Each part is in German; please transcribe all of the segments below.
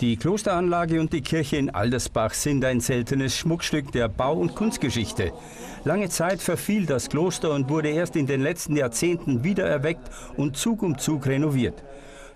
Die Klosteranlage und die Kirche in Aldersbach sind ein seltenes Schmuckstück der Bau- und Kunstgeschichte. Lange Zeit verfiel das Kloster und wurde erst in den letzten Jahrzehnten wiedererweckt und Zug um Zug renoviert.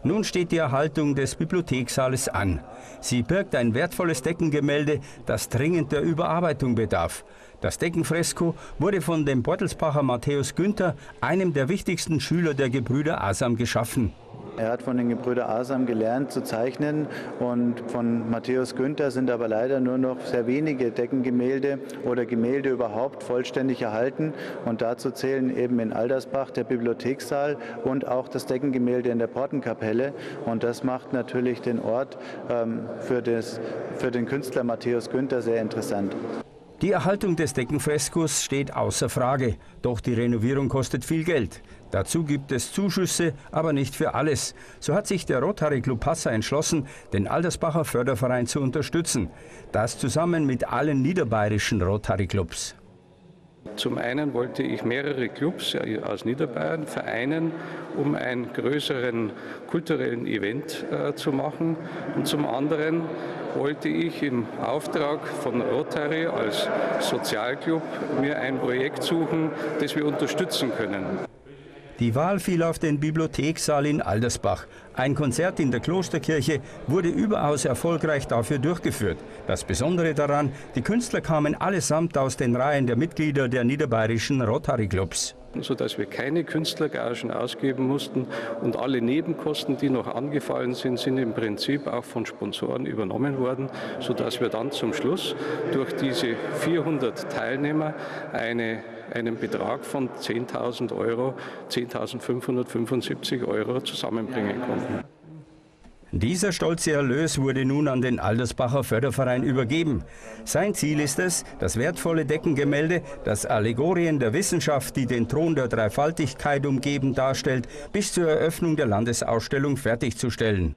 Nun steht die Erhaltung des Bibliothekssaales an. Sie birgt ein wertvolles Deckengemälde, das dringend der Überarbeitung bedarf. Das Deckenfresko wurde von dem Beutelsbacher Matthäus Günther, einem der wichtigsten Schüler der Gebrüder Asam, geschaffen. Er hat von den Gebrüder Asam gelernt zu zeichnen und von Matthäus Günther sind aber leider nur noch sehr wenige Deckengemälde oder Gemälde überhaupt vollständig erhalten. Und dazu zählen eben in Aldersbach der Bibliothekssaal und auch das Deckengemälde in der Portenkapelle. Und das macht natürlich den Ort ähm, für, das, für den Künstler Matthäus Günther sehr interessant. Die Erhaltung des Deckenfreskos steht außer Frage, doch die Renovierung kostet viel Geld. Dazu gibt es Zuschüsse, aber nicht für alles. So hat sich der Rotary Club Passa entschlossen, den Aldersbacher Förderverein zu unterstützen. Das zusammen mit allen niederbayerischen Rotary Clubs. Zum einen wollte ich mehrere Clubs aus Niederbayern vereinen, um einen größeren kulturellen Event äh, zu machen. Und zum anderen wollte ich im Auftrag von Rotary als Sozialclub mir ein Projekt suchen, das wir unterstützen können. Die Wahl fiel auf den Bibliothekssaal in Aldersbach. Ein Konzert in der Klosterkirche wurde überaus erfolgreich dafür durchgeführt. Das Besondere daran, die Künstler kamen allesamt aus den Reihen der Mitglieder der niederbayerischen Rotary Clubs sodass wir keine Künstlergagen ausgeben mussten und alle Nebenkosten, die noch angefallen sind, sind im Prinzip auch von Sponsoren übernommen worden, sodass wir dann zum Schluss durch diese 400 Teilnehmer eine einen Betrag von 10.000 Euro, 10.575 Euro zusammenbringen konnten. Dieser stolze Erlös wurde nun an den Aldersbacher Förderverein übergeben. Sein Ziel ist es, das wertvolle Deckengemälde, das Allegorien der Wissenschaft, die den Thron der Dreifaltigkeit umgeben, darstellt, bis zur Eröffnung der Landesausstellung fertigzustellen.